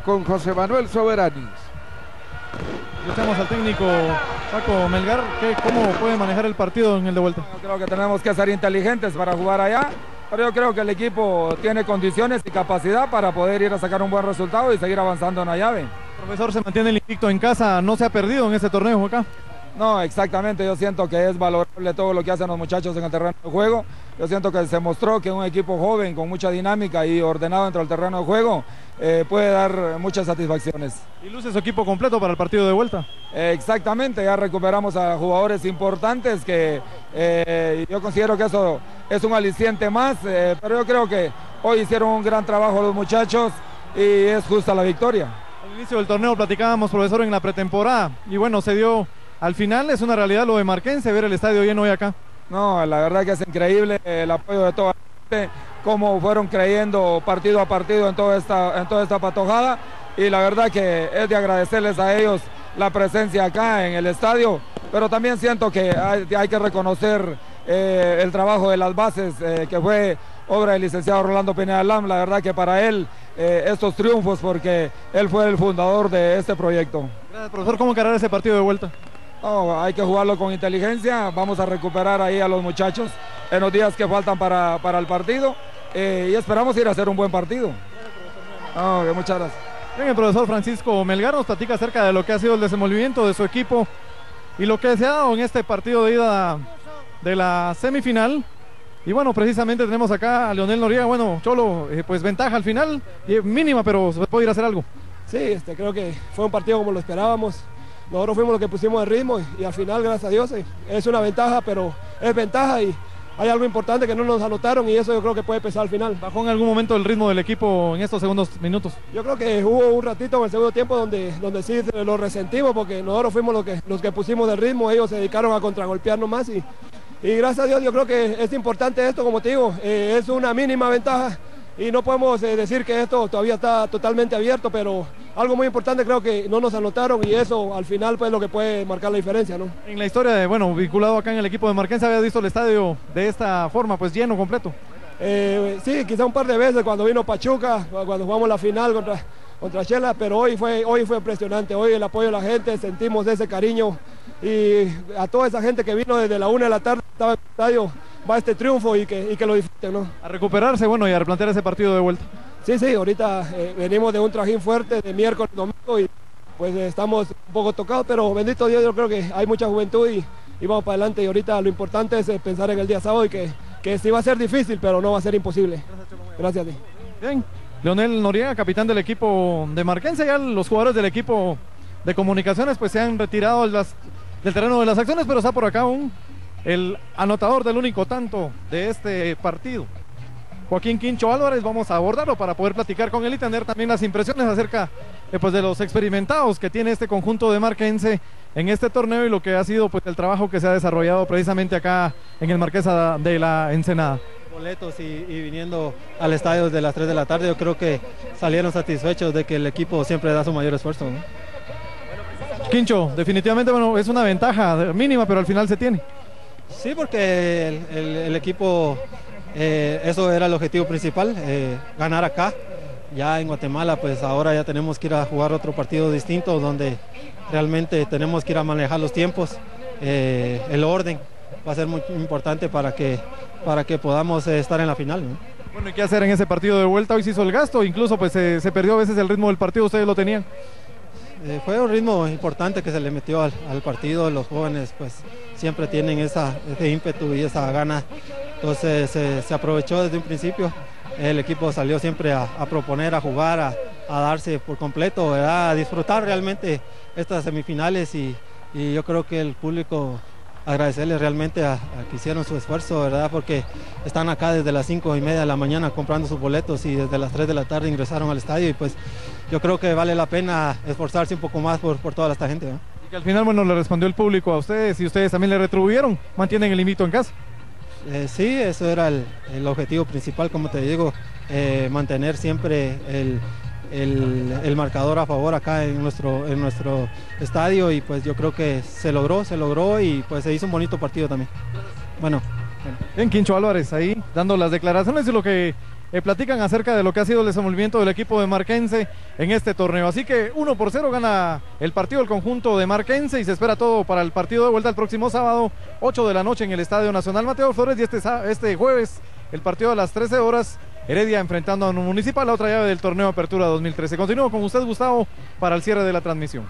con José Manuel Soberanis. Escuchamos al técnico Paco Melgar, ¿cómo puede manejar el partido en el de vuelta? Yo creo que tenemos que ser inteligentes para jugar allá, pero yo creo que el equipo tiene condiciones y capacidad para poder ir a sacar un buen resultado y seguir avanzando en la llave. Profesor, se mantiene el invicto en casa, no se ha perdido en este torneo acá. No, exactamente, yo siento que es valorable todo lo que hacen los muchachos en el terreno de juego. Yo siento que se mostró que un equipo joven con mucha dinámica y ordenado dentro del terreno de juego eh, puede dar muchas satisfacciones. ¿Y luce su equipo completo para el partido de vuelta? Eh, exactamente, ya recuperamos a jugadores importantes que eh, yo considero que eso es un aliciente más, pero yo creo que hoy hicieron un gran trabajo los muchachos y es justa la victoria. Al inicio del torneo platicábamos, profesor, en la pretemporada y bueno, se dio al final es una realidad lo de Marquense, ver el estadio lleno hoy acá. No, la verdad que es increíble el apoyo de toda la gente, cómo fueron creyendo partido a partido en toda esta, en toda esta patojada y la verdad que es de agradecerles a ellos la presencia acá en el estadio, pero también siento que hay, que reconocer eh, el trabajo de las bases eh, que fue obra del licenciado Rolando Pineda Lam, la verdad que para él eh, estos triunfos porque él fue el fundador de este proyecto. Gracias profesor, ¿cómo encarar ese partido de vuelta? Hay que jugarlo con inteligencia, vamos a recuperar ahí a los muchachos en los días que faltan para, el partido eh, y esperamos ir a hacer un buen partido. muchas gracias. Bien, el profesor Francisco Melgar nos platica acerca de lo que ha sido el desenvolvimiento de su equipo y lo que se ha dado en este partido de ida de la semifinal. Y bueno, precisamente tenemos acá a Leonel Noriega. Bueno, Cholo, eh, pues ventaja al final, mínima, pero se puede ir a hacer algo. Sí, este, creo que fue un partido como lo esperábamos nosotros fuimos los que pusimos el ritmo y, al final, gracias a Dios, es una ventaja, pero es ventaja y hay algo importante que no nos anotaron y eso yo creo que puede pesar al final. ¿Bajó en algún momento el ritmo del equipo en estos segundos minutos? Yo creo que hubo un ratito en el segundo tiempo donde, donde sí lo resentimos porque nosotros fuimos los que, los que pusimos el ritmo, ellos se dedicaron a contragolpearnos más y, y gracias a Dios yo creo que es importante esto, como te digo, eh, es una mínima ventaja y no podemos eh, decir que esto todavía está totalmente abierto, pero algo muy importante creo que no nos anotaron y eso al final pues lo que puede marcar la diferencia, ¿no? En la historia de, bueno, vinculado acá en el equipo de Marquense, había visto el estadio de esta forma, pues lleno completo. Eh, sí, quizá un par de veces cuando vino Pachuca, cuando jugamos la final contra, contra Chela, pero hoy fue, hoy fue impresionante, hoy el apoyo de la gente, sentimos ese cariño y a toda esa gente que vino desde la una de la tarde, estaba en el estadio, va este triunfo y que, que lo disfruten. ¿no? A recuperarse, bueno, y a replantear ese partido de vuelta. Sí, sí, ahorita eh, venimos de un trajín fuerte de miércoles, domingo y pues estamos un poco tocados, pero bendito Dios, yo creo que hay mucha juventud y, y vamos para adelante y ahorita lo importante es eh, pensar en el día sábado y que, que sí va a ser difícil, pero no va a ser imposible. Gracias a ti. Bien, Leonel Noriega, capitán del equipo de Marquense, ya los jugadores del equipo de comunicaciones pues se han retirado del terreno de las acciones, pero está por acá un el anotador del único tanto de este partido. Joaquín Quincho Álvarez, vamos a abordarlo para poder platicar con él y tener también las impresiones acerca eh, pues, de los experimentados que tiene este conjunto de Marquense en este torneo y lo que ha sido pues el trabajo que se ha desarrollado precisamente acá en el Marquesa de la Ensenada. Boletos y, viniendo al estadio desde las 3 de la tarde, yo creo que salieron satisfechos de que el equipo siempre da su mayor esfuerzo. Quincho, definitivamente bueno, es una ventaja mínima, pero al final se tiene. Sí, porque el, equipo, eh, eso era el objetivo principal, eh, ganar acá. Ya en Guatemala, pues ahora ya tenemos que ir a jugar otro partido distinto donde realmente tenemos que ir a manejar los tiempos, eh, el orden va a ser muy importante para que, para que podamos estar en la final. Bueno, ¿y qué hacer en ese partido de vuelta? Hoy se hizo el gasto, incluso pues se, se perdió a veces el ritmo del partido, ustedes lo tenían. Eh, fue un ritmo importante que se le metió al, partido, los jóvenes pues siempre tienen esa, ese ímpetu y esa gana, entonces se aprovechó desde un principio, el equipo salió siempre a, proponer, a jugar, a, darse por completo, a disfrutar realmente estas semifinales y, yo creo que el público agradecerles realmente a, que hicieron su esfuerzo, ¿verdad? Porque están acá desde las 5 y media de la mañana comprando sus boletos y desde las 3 de la tarde ingresaron al estadio y pues yo creo que vale la pena esforzarse un poco más por, por toda esta gente. Y que al final, bueno, le respondió el público a ustedes y ustedes también le retribuyeron, mantienen el invito en casa. Eh, sí, eso era el, objetivo principal, como te digo, eh, mantener siempre el, el, marcador a favor acá en nuestro, en nuestro estadio y pues yo creo que se logró, se logró y pues se hizo un bonito partido también. Bueno. Bien, Quincho Álvarez ahí dando las declaraciones de lo que eh, platican acerca de lo que ha sido el desenvolvimiento del equipo de Marquense en este torneo. Así que 1 por 0 gana el partido el conjunto de Marquense y se espera todo para el partido de vuelta el próximo sábado, 8 de la noche en el Estadio Nacional Mateo Flores y este, este jueves el partido a las 13 horas. Heredia enfrentando a un municipal, la otra llave del torneo Apertura 2013. Continúo con usted, Gustavo, para el cierre de la transmisión.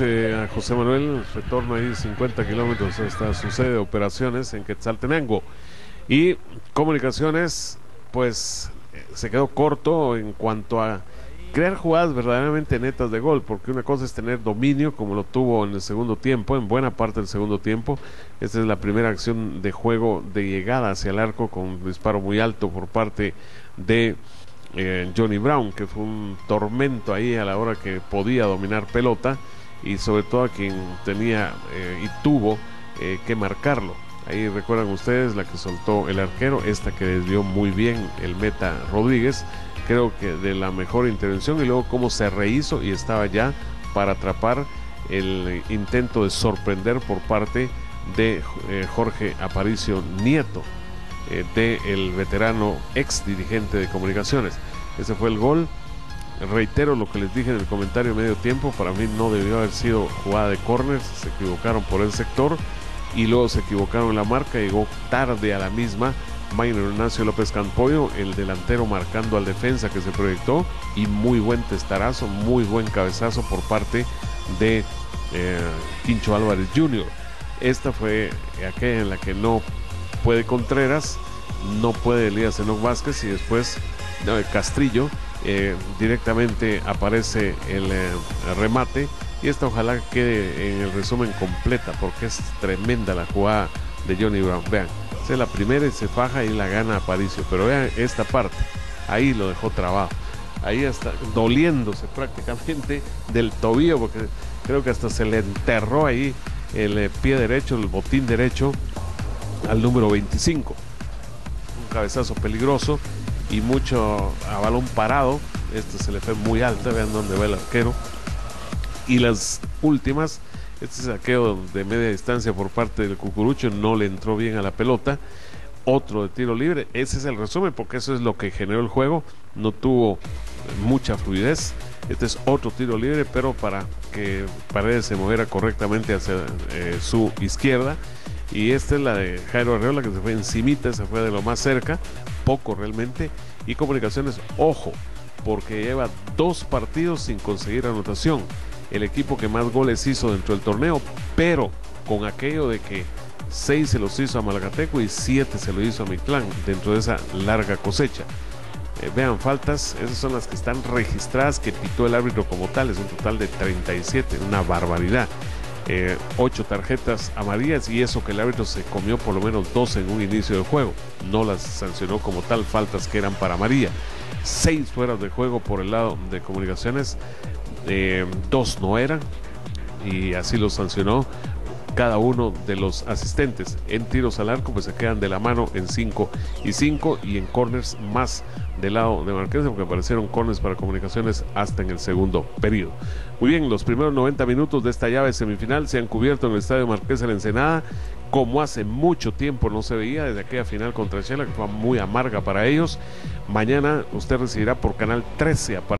Eh, a José Manuel, retorno ahí 50 kilómetros hasta su sede de operaciones en Quetzaltenango. Y comunicaciones, pues eh, se quedó corto en cuanto a crear jugadas verdaderamente netas de gol, porque una cosa es tener dominio como lo tuvo en el segundo tiempo, en buena parte del segundo tiempo. Esta es la primera acción de juego de llegada hacia el arco con un disparo muy alto por parte de eh, Johnny Brown, que fue un tormento ahí a la hora que podía dominar pelota y sobre todo a quien tenía eh, y tuvo que marcarlo. Ahí recuerdan ustedes la que soltó el arquero, esta que desvió muy bien el meta Rodríguez, creo que de la mejor intervención y luego cómo se rehizo y estaba ya para atrapar el intento de sorprender por parte de eh, Jorge Aparicio Nieto, eh, del veterano ex dirigente de comunicaciones. Ese fue el gol. Reitero lo que les dije en el comentario medio tiempo, para mí no debió haber sido jugada de córner, se equivocaron por el sector y luego se equivocaron la marca, llegó tarde a la misma. Maynor Ignacio López Campoyo, el delantero marcando al defensa que se proyectó y muy buen testarazo, muy buen cabezazo por parte de eh, Quincho Álvarez Jr. Esta fue aquella en la que no puede Contreras, no puede Elías Enoch Vázquez y después Castrillo eh, directamente aparece el eh, remate y esta ojalá quede en el resumen completa porque es tremenda la jugada de Johnny Brown. Vean, es la primera y se faja y la gana Aparicio. Pero vean esta parte, ahí lo dejó trabajo. Ahí está doliéndose prácticamente del tobillo porque creo que hasta se le enterró ahí el eh, pie derecho, el botín derecho al número 25. Un cabezazo peligroso y mucho a balón parado. Este se le fue muy alto, vean dónde va el arquero y las últimas, este saqueo de media distancia por parte del Cucurucho no le entró bien a la pelota. Otro de tiro libre. Ese es el resumen porque eso es lo que generó el juego. No tuvo mucha fluidez. Este es otro tiro libre, pero para que Paredes se moviera correctamente hacia eh, su izquierda. Y esta es la de Jairo Arreola, que se fue encimita, se fue de lo más cerca, poco realmente. Y Comunicaciones, ojo, porque lleva dos partidos sin conseguir anotación el equipo que más goles hizo dentro del torneo, pero con aquello de que seis se los hizo a Malagateco y siete se lo hizo a Mictlán dentro de esa larga cosecha. Eh, vean, faltas, esas son las que están registradas que pitó el árbitro como tal, es un total de 37, una barbaridad. Eh, ocho tarjetas amarillas y eso que el árbitro se comió por lo menos dos en un inicio del juego. No las sancionó como tal, faltas que eran para amarilla. Seis fueras de juego por el lado de comunicaciones. Eh, dos no eran y así lo sancionó cada uno de los asistentes. En tiros al arco pues se quedan de la mano en 5 y 5 y en corners más del lado de Marqués porque aparecieron corners para comunicaciones hasta en el segundo periodo. Muy bien, los primeros 90 minutos de esta llave semifinal se han cubierto en el estadio Marqués de la Ensenada como hace mucho tiempo no se veía desde aquella final contra Chela que fue muy amarga para ellos. Mañana usted recibirá por canal 13 a